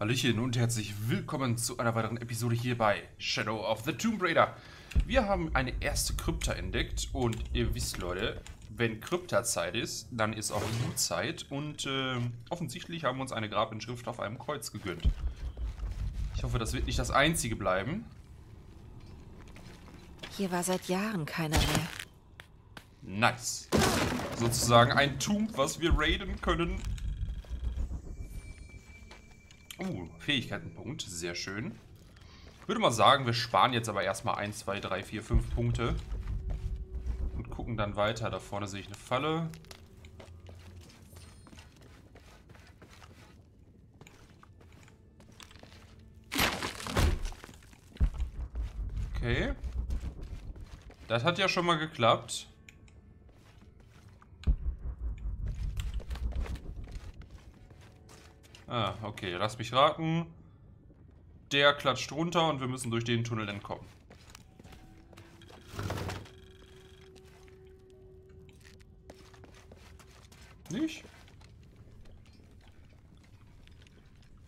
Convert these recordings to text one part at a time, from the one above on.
Hallöchen und herzlich willkommen zu einer weiteren Episode hier bei Shadow of the Tomb Raider. Wir haben eine erste Krypta entdeckt und ihr wisst Leute, wenn Krypta-Zeit ist, dann ist auch Loot-Zeit und äh, offensichtlich haben wir uns eine Grabinschrift auf einem Kreuz gegönnt. Ich hoffe, das wird nicht das einzige bleiben. Hier war seit Jahren keiner mehr. Nice. Sozusagen ein Tomb, was wir raiden können. Uh, Fähigkeitenpunkt. Sehr schön. Ich würde mal sagen, wir sparen jetzt aber erstmal 1, 2, 3, 4, 5 Punkte. Und gucken dann weiter. Da vorne sehe ich eine Falle. Okay. Das hat ja schon mal geklappt. Ah, okay. Lass mich raten. Der klatscht runter und wir müssen durch den Tunnel entkommen. Nicht?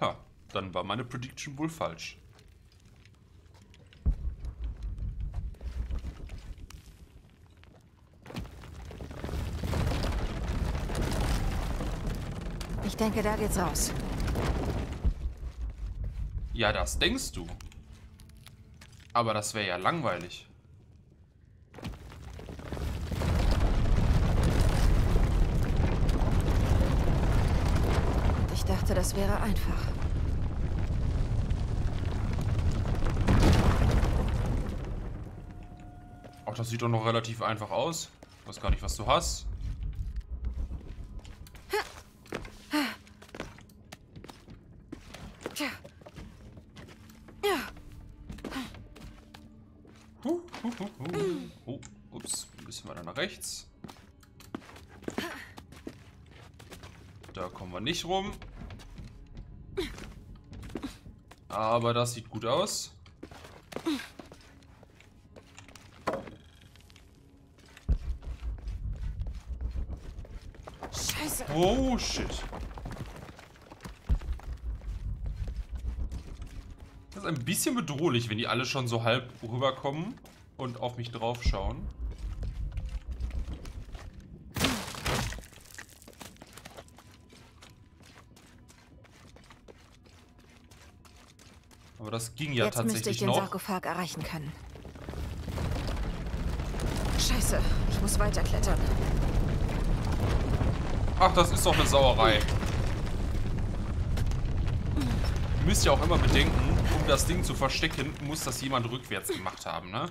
Ha, dann war meine Prediction wohl falsch. Ich denke, da geht's raus. Ja, das denkst du. Aber das wäre ja langweilig. Ich dachte, das wäre einfach. Auch das sieht doch noch relativ einfach aus. Ich weiß gar nicht, was du hast. Nicht rum. Aber das sieht gut aus. Scheiße. Oh, shit. Das ist ein bisschen bedrohlich, wenn die alle schon so halb rüberkommen und auf mich drauf Aber das ging ja Jetzt müsste ich tatsächlich den noch. Sarkophag erreichen können. Scheiße. Ich muss weiterklettern. Ach, das ist doch eine Sauerei. Ihr müsst ja auch immer bedenken, um das Ding zu verstecken, muss das jemand rückwärts gemacht haben, ne?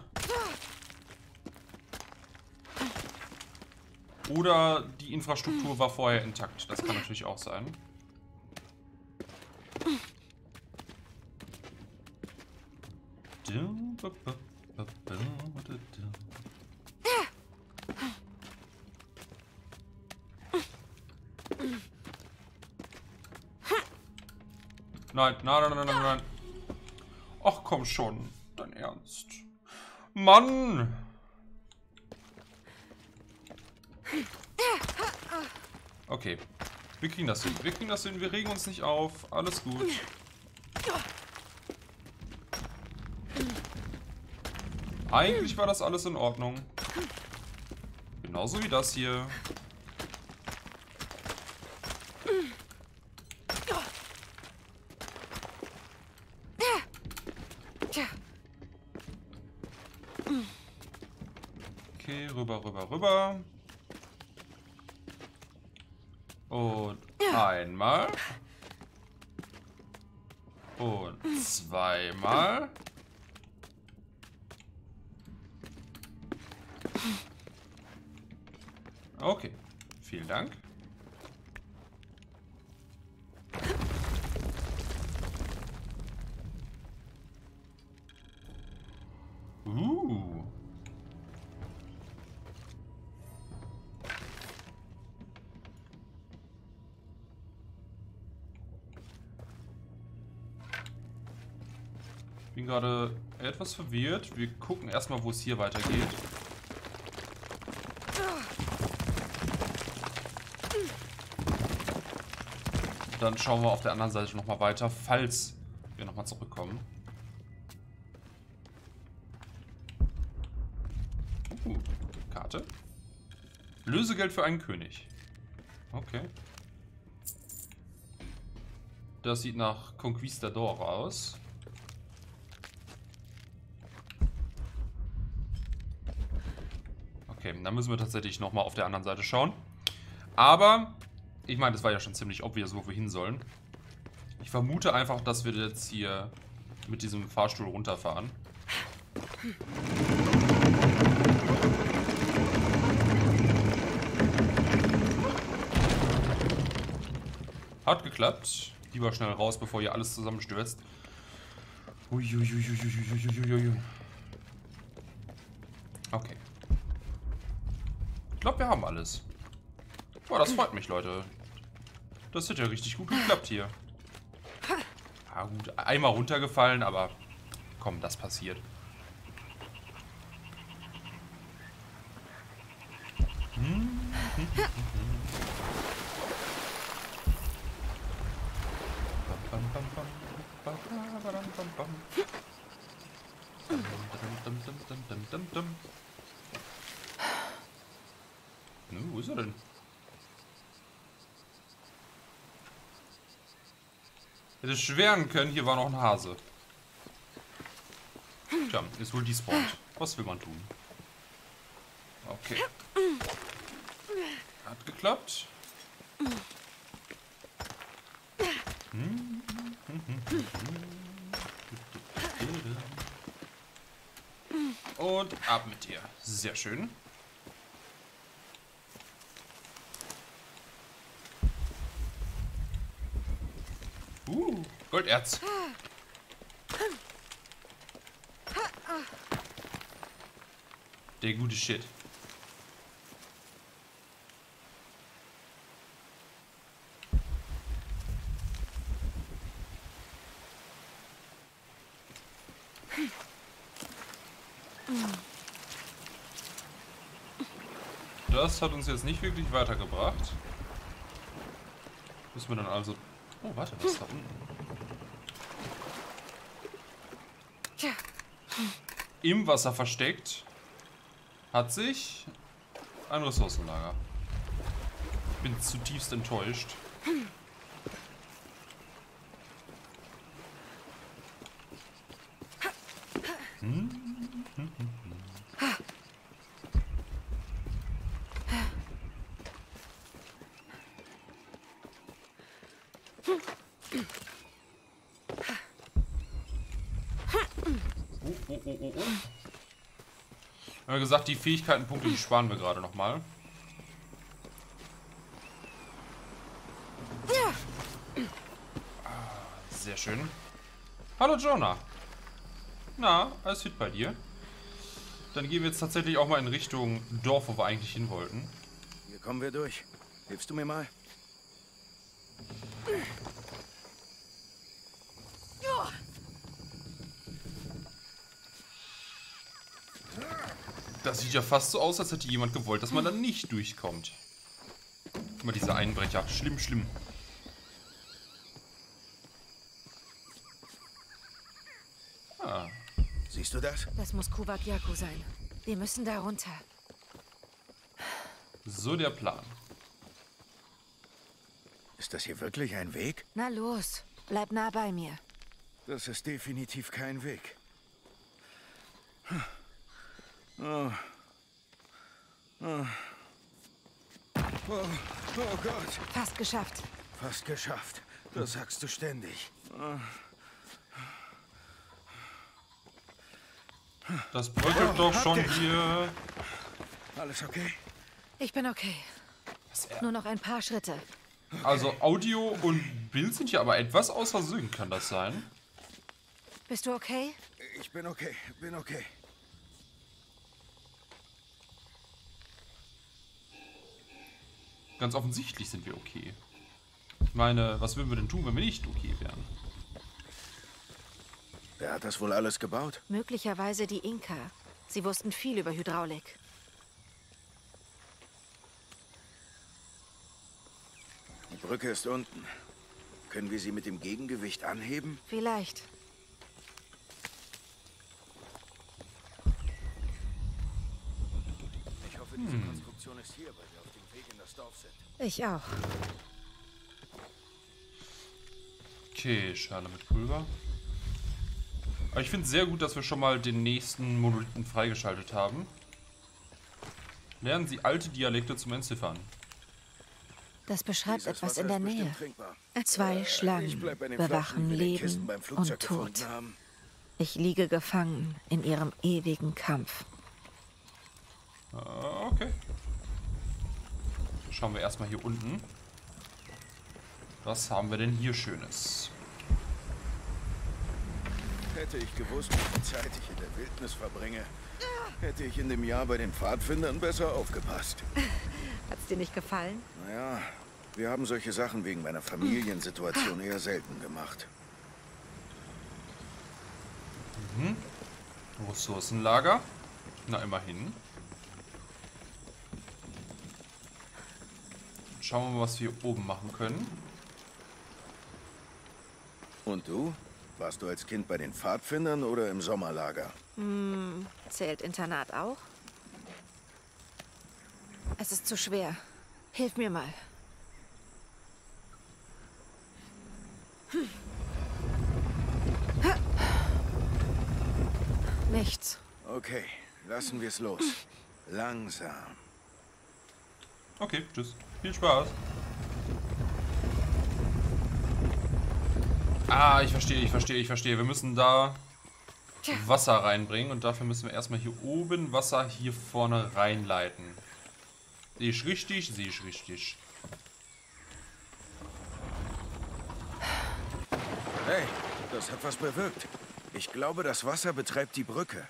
Oder die Infrastruktur war vorher intakt. Das kann natürlich auch sein. Nein, nein, nein, nein, nein. Ach komm schon, dein Ernst. Mann! Okay. Wir kriegen das hin. Wir kriegen das hin. Wir regen uns nicht auf. Alles gut. Eigentlich war das alles in Ordnung. Genauso wie das hier. Okay, rüber, rüber, rüber. Und einmal. Und zweimal. Okay, vielen Dank. Uh. Bin gerade etwas verwirrt. Wir gucken erstmal, wo es hier weitergeht. Dann schauen wir auf der anderen Seite nochmal weiter, falls wir nochmal zurückkommen. Uh, Karte. Lösegeld für einen König. Okay. Das sieht nach Conquistador aus. Okay, dann müssen wir tatsächlich nochmal auf der anderen Seite schauen. Aber, ich meine, das war ja schon ziemlich obvious, wo wir hin sollen. Ich vermute einfach, dass wir jetzt hier mit diesem Fahrstuhl runterfahren. Hat geklappt. Lieber schnell raus, bevor hier alles zusammenstürzt. Okay. Ich glaube, wir haben alles. Boah, das freut mich, Leute. Das hat ja richtig gut geklappt hier. Ah gut, einmal runtergefallen, aber komm, das passiert. Hm, wo ist er denn? Hätte schweren können, hier war noch ein Hase. Tja, ist wohl despawned. Was will man tun? Okay. Hat geklappt. Und ab mit dir. Sehr schön. Uh, Golderz. Der gute Shit. Das hat uns jetzt nicht wirklich weitergebracht. Müssen wir dann also... Oh, warte, was ist da unten? Im Wasser versteckt hat sich ein Ressourcenlager. Ich bin zutiefst enttäuscht. Oh, oh, oh, oh. Wir haben gesagt, die Fähigkeitenpunkte, die sparen wir gerade nochmal. Sehr schön. Hallo Jonah. Na, alles fit bei dir? Dann gehen wir jetzt tatsächlich auch mal in Richtung Dorf, wo wir eigentlich hin wollten. Hier kommen wir durch. Hilfst du mir mal? Das sieht ja fast so aus, als hätte jemand gewollt, dass man da nicht durchkommt. Guck mal, diese Einbrecher. Schlimm, schlimm. Ah, Siehst du das? Das muss Kubak Yaku sein. Wir müssen da runter. so der Plan. Ist das hier wirklich ein Weg? Na los, bleib nah bei mir. Das ist definitiv kein Weg. Oh. Oh. Oh, oh Gott, Fast geschafft. fast geschafft. Das sagst du ständig. Das bröckelt doch schon dich. hier. Alles okay? Ich bin okay. Nur noch ein paar Schritte. Also Audio und Bild sind hier aber etwas außer Sync, kann das sein? Bist du okay? Ich bin okay, bin okay. Ganz offensichtlich sind wir okay. Ich meine, was würden wir denn tun, wenn wir nicht okay wären? Wer hat das wohl alles gebaut? Möglicherweise die Inka. Sie wussten viel über Hydraulik. Die Brücke ist unten. Können wir sie mit dem Gegengewicht anheben? Vielleicht. Ich hoffe, diese Konstruktion ist hier, weil wir auf dem Weg in das Dorf sind. Ich auch. Okay, Schale mit Pulver. Aber ich finde es sehr gut, dass wir schon mal den nächsten Monolithen freigeschaltet haben. Lernen Sie alte Dialekte zum Entziffern. Das beschreibt Dieses etwas Wasser in der Nähe. Zwei Ich Schlangen bleib bei den bewachen Leben und Tod. Ich liege gefangen in ihrem ewigen Kampf. Ah, Okay. Schauen wir erstmal hier unten. Was haben wir denn hier Schönes? Hätte ich gewusst, wie viel Zeit ich in der Wildnis verbringe, hätte ich in dem Jahr bei den Pfadfindern besser aufgepasst. Hat's dir nicht gefallen? Naja, wir haben solche Sachen wegen meiner Familiensituation eher selten gemacht. Ressourcenlager. Na, immerhin. Schauen wir mal, was wir hier oben machen können. Und du? Warst du als Kind bei den Pfadfindern oder im Sommerlager? Zählt Internat auch? Es ist zu schwer. Hilf mir mal. Hm. Ha. Nichts. Okay, lassen wir es los. Langsam. Okay, tschüss. Viel Spaß. Ah, ich verstehe, ich verstehe, ich verstehe. Wir müssen da Wasser reinbringen und dafür müssen wir erstmal hier oben Wasser hier vorne reinleiten. Sehe ich richtig? Sehe ich richtig. Hey, das hat was bewirkt. Ich glaube, das Wasser betreibt die Brücke.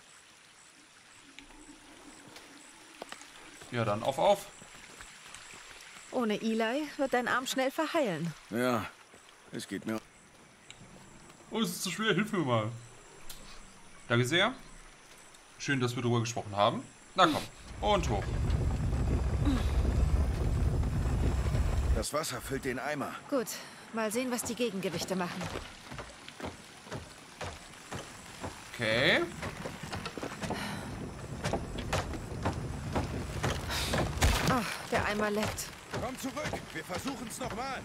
Ja, dann auf, auf. Ohne Eli wird dein Arm schnell verheilen. Ja, es geht mir. Oh, es ist zu schwer, hilf mir mal. Danke sehr. Schön, dass wir drüber gesprochen haben. Na komm, und hoch. Das Wasser füllt den Eimer. Gut, mal sehen, was die Gegengewichte machen. Okay. Ah, der Eimer leckt. Komm zurück, wir versuchen es nochmal.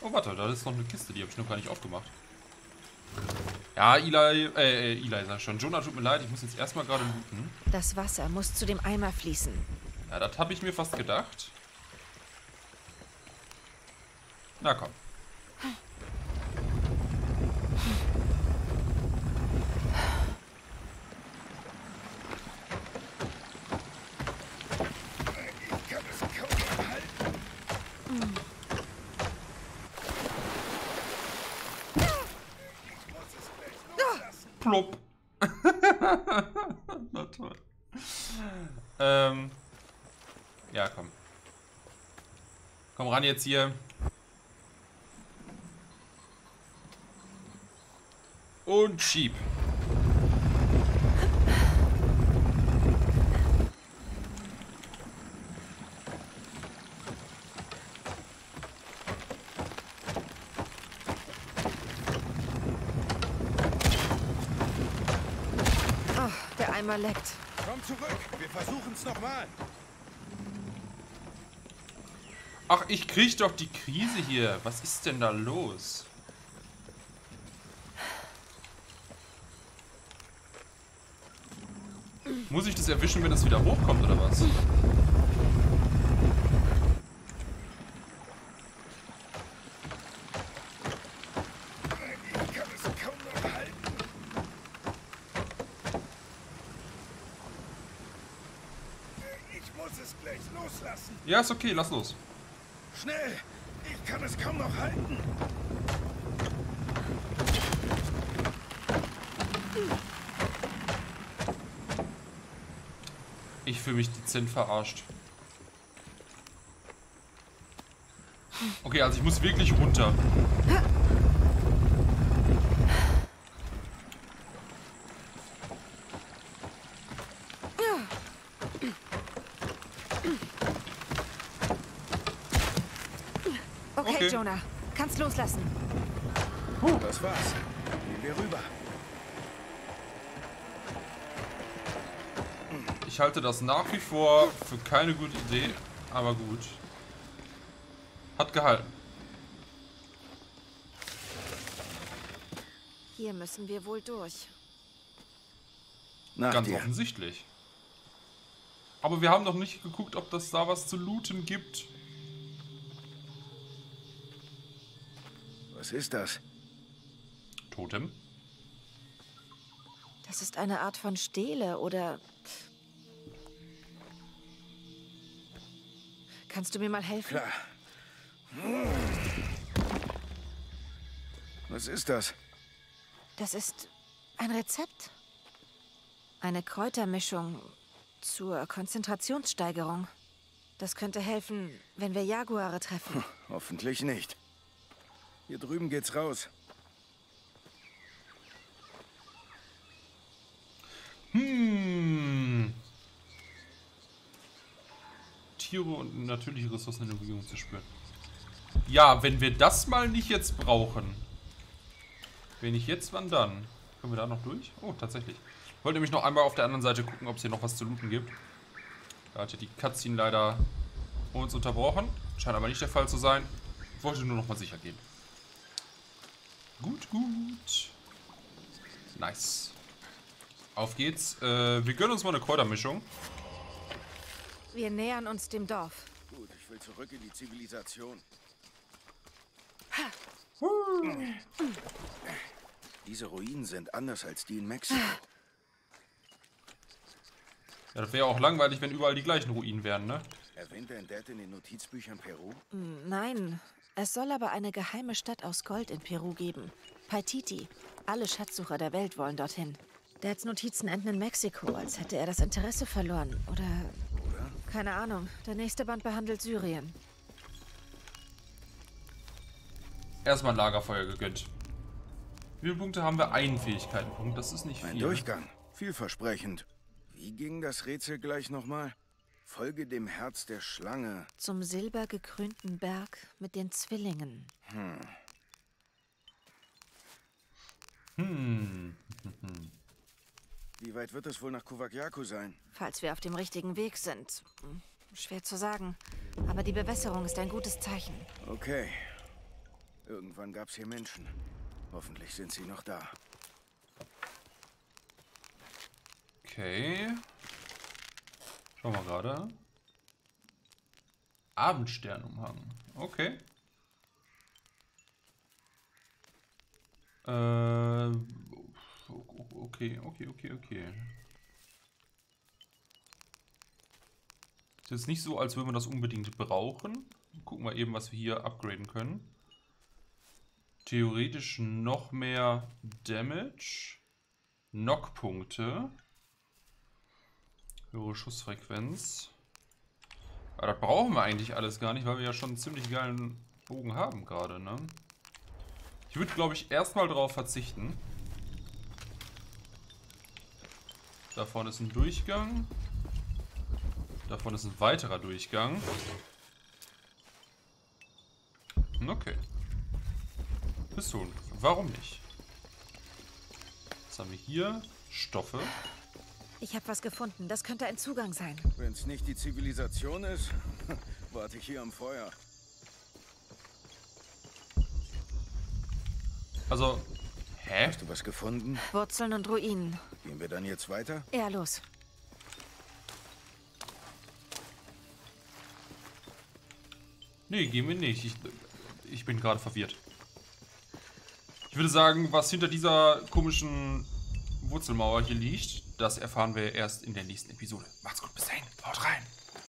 Oh, warte, da ist noch eine Kiste, die habe ich noch gar nicht aufgemacht. Ja, Eli, äh, äh, Eli sag ich schon. Jonah, tut mir leid, ich muss jetzt erstmal gerade looten. Das Wasser muss zu dem Eimer fließen. Ja, das habe ich mir fast gedacht. Na komm. Ich kann es kaum noch halten. Ich muss es gleich Plopp. Na toll. Ähm. Ja, komm. Komm ran jetzt hier. Und schieb. Ah, der Eimer leckt. Komm zurück, wir versuchen es nochmal. Ach, ich krieg doch die Krise hier. Was ist denn da los? Muss ich das erwischen, wenn das wieder hochkommt, oder was? Ich kann es kaum noch halten. Ich muss es gleich loslassen. Ja, ist okay, lass los. Schnell! Ich kann es kaum noch halten. Ich fühle mich dezent verarscht. Okay, also ich muss wirklich runter. Hey Okay. Jonah, loslassen. Das war's. Gehen wir rüber. Ich halte das nach wie vor für keine gute Idee, aber gut. Hat gehalten. Hier müssen wir wohl durch. Nach Ganz dir. offensichtlich. Aber wir haben noch nicht geguckt, ob das da was zu looten gibt. Was ist das? Totem. Das ist eine Art von Stele oder... Kannst du mir mal helfen? Klar. Was ist das? Das ist ein Rezept. Eine Kräutermischung zur Konzentrationssteigerung. Das könnte helfen, wenn wir Jaguare treffen. Hoffentlich nicht. Hier drüben geht's raus. Hm. Tiere und natürliche Ressourcen in der Umgebung zu spüren. Ja, wenn wir das mal nicht jetzt brauchen. Wenn nicht jetzt, wann dann? Können wir da noch durch? Oh, tatsächlich. Ich wollte nämlich noch einmal auf der anderen Seite gucken, ob es hier noch was zu looten gibt. Da hatte die Cutscene leider uns unterbrochen. Scheint aber nicht der Fall zu sein. Ich wollte nur noch mal sicher gehen. Gut, gut. Nice. Auf geht's. Äh, wir gönnen uns mal eine Kräutermischung. Wir nähern uns dem Dorf. Gut, ich will zurück in die Zivilisation. Diese Ruinen sind anders als die in Mexiko. Ja, das wäre auch langweilig, wenn überall die gleichen Ruinen wären, ne? Erwähnt Dad in den Notizbüchern Peru? Nein, es soll aber eine geheime Stadt aus Gold in Peru geben. Paititi. Alle Schatzsucher der Welt wollen dorthin. Dads Notizen enden in Mexiko, als hätte er das Interesse verloren. Oder. Keine Ahnung. Der nächste Band behandelt Syrien. Erstmal ein Lagerfeuer gegönnt. Wie viele Punkte haben wir? Einen Fähigkeitenpunkt. Das ist nicht Ein viel. Durchgang. Vielversprechend. Wie ging das Rätsel gleich nochmal? Folge dem Herz der Schlange. Zum silbergekrönten Berg mit den Zwillingen. Hm. Wie weit wird es wohl nach Kuwakyaku sein? Falls wir auf dem richtigen Weg sind. Hm, Schwer zu sagen. Aber die Bewässerung ist ein gutes Zeichen. Okay. Irgendwann gab's hier Menschen. Hoffentlich sind sie noch da. Okay. Schauen wir gerade. Abendsternumhang. Okay. Äh, okay, okay, okay, okay. Ist jetzt nicht so, als würden wir das unbedingt brauchen. Gucken wir eben, was wir hier upgraden können. Theoretisch noch mehr Damage. Knockpunkte. Höhere Schussfrequenz. Aber das brauchen wir eigentlich alles gar nicht, weil wir ja schon einen ziemlich geilen Bogen haben gerade, ne? Ich würde, glaube ich, erstmal darauf verzichten. Da vorne ist ein Durchgang. Da vorne ist ein weiterer Durchgang. Okay. Pistolen. Warum nicht? Was haben wir hier? Stoffe. Ich habe was gefunden. Das könnte ein Zugang sein. Wenn's nicht die Zivilisation ist, warte ich hier am Feuer. Also, hä? Hast du was gefunden? Wurzeln und Ruinen. Gehen wir dann jetzt weiter? Ja, los. Nee, gehen wir nicht. Ich, ich bin gerade verwirrt. Ich würde sagen, was hinter dieser komischen Wurzelmauer hier liegt, das erfahren wir erst in der nächsten Episode. Macht's gut, bis dahin.